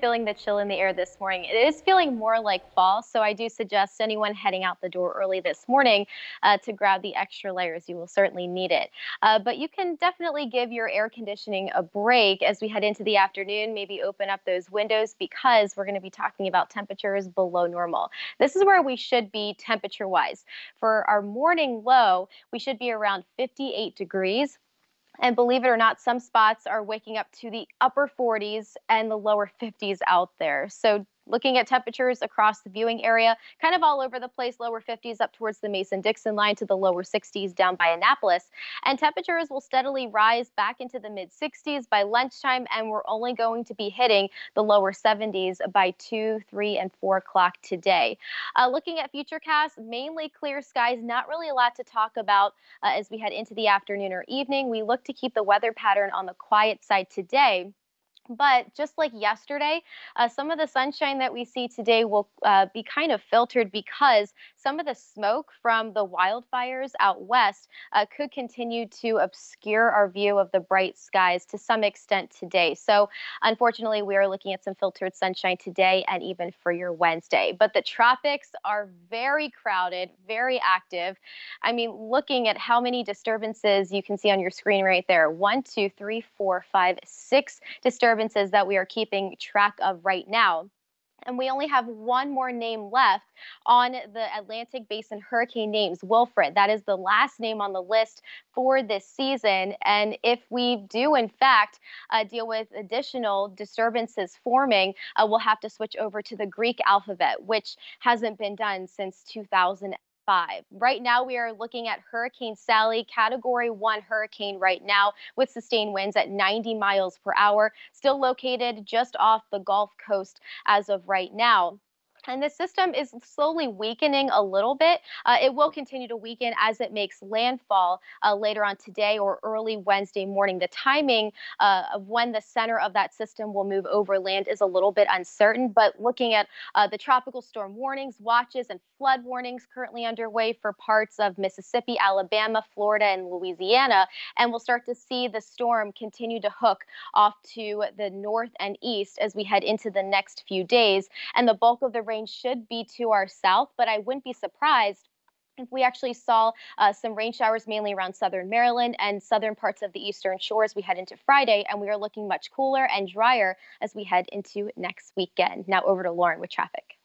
feeling the chill in the air this morning. It is feeling more like fall, so I do suggest anyone heading out the door early this morning uh, to grab the extra layers. You will certainly need it. Uh, but you can definitely give your air conditioning a break as we head into the afternoon. Maybe open up those windows because we're going to be talking about temperatures below normal. This is where we should be temperature wise. For our morning low, we should be around 58 degrees. And believe it or not, some spots are waking up to the upper 40s and the lower 50s out there. So looking at temperatures across the viewing area, kind of all over the place, lower 50s up towards the Mason-Dixon line to the lower 60s down by Annapolis. And temperatures will steadily rise back into the mid 60s by lunchtime, and we're only going to be hitting the lower 70s by 2, 3, and 4 o'clock today. Uh, looking at futurecast, mainly clear skies, not really a lot to talk about uh, as we head into the afternoon or evening. We look to keep the weather pattern on the quiet side today. But just like yesterday, uh, some of the sunshine that we see today will uh, be kind of filtered because some of the smoke from the wildfires out west uh, could continue to obscure our view of the bright skies to some extent today. So, unfortunately, we are looking at some filtered sunshine today and even for your Wednesday. But the tropics are very crowded, very active. I mean, looking at how many disturbances you can see on your screen right there one, two, three, four, five, six disturbances disturbances that we are keeping track of right now. And we only have one more name left on the Atlantic Basin hurricane names, Wilfred. That is the last name on the list for this season. And if we do, in fact, uh, deal with additional disturbances forming, uh, we'll have to switch over to the Greek alphabet, which hasn't been done since 2000 five. Right now, we are looking at Hurricane Sally, Category 1 hurricane right now, with sustained winds at 90 miles per hour, still located just off the Gulf Coast as of right now. And the system is slowly weakening a little bit. Uh, it will continue to weaken as it makes landfall uh, later on today or early Wednesday morning. The timing uh, of when the center of that system will move over land is a little bit uncertain, but looking at uh, the tropical storm warnings, watches, and flood warnings currently underway for parts of Mississippi, Alabama, Florida, and Louisiana, and we'll start to see the storm continue to hook off to the north and east as we head into the next few days. And the bulk of the rain should be to our south, but I wouldn't be surprised if we actually saw uh, some rain showers mainly around southern Maryland and southern parts of the eastern shore as we head into Friday, and we are looking much cooler and drier as we head into next weekend. Now over to Lauren with traffic.